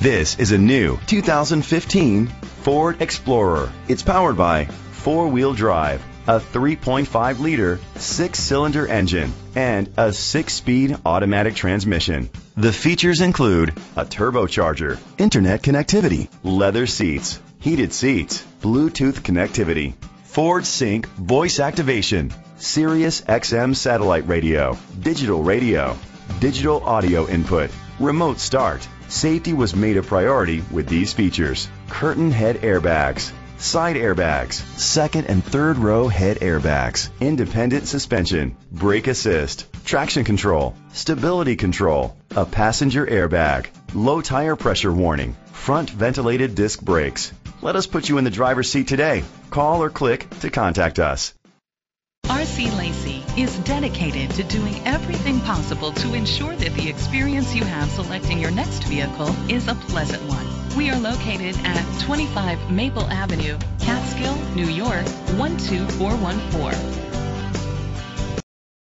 This is a new 2015 Ford Explorer. It's powered by four-wheel drive, a 3.5-liter six-cylinder engine, and a six-speed automatic transmission. The features include a turbocharger, internet connectivity, leather seats, heated seats, Bluetooth connectivity, Ford Sync voice activation, Sirius XM satellite radio, digital radio, digital audio input, remote start. Safety was made a priority with these features. Curtain head airbags, side airbags, second and third row head airbags, independent suspension, brake assist, traction control, stability control, a passenger airbag, low tire pressure warning, front ventilated disc brakes. Let us put you in the driver's seat today. Call or click to contact us. RC Lacy is dedicated to doing everything possible to ensure that the experience you have selecting your next vehicle is a pleasant one. We are located at 25 Maple Avenue, Catskill, New York 12414.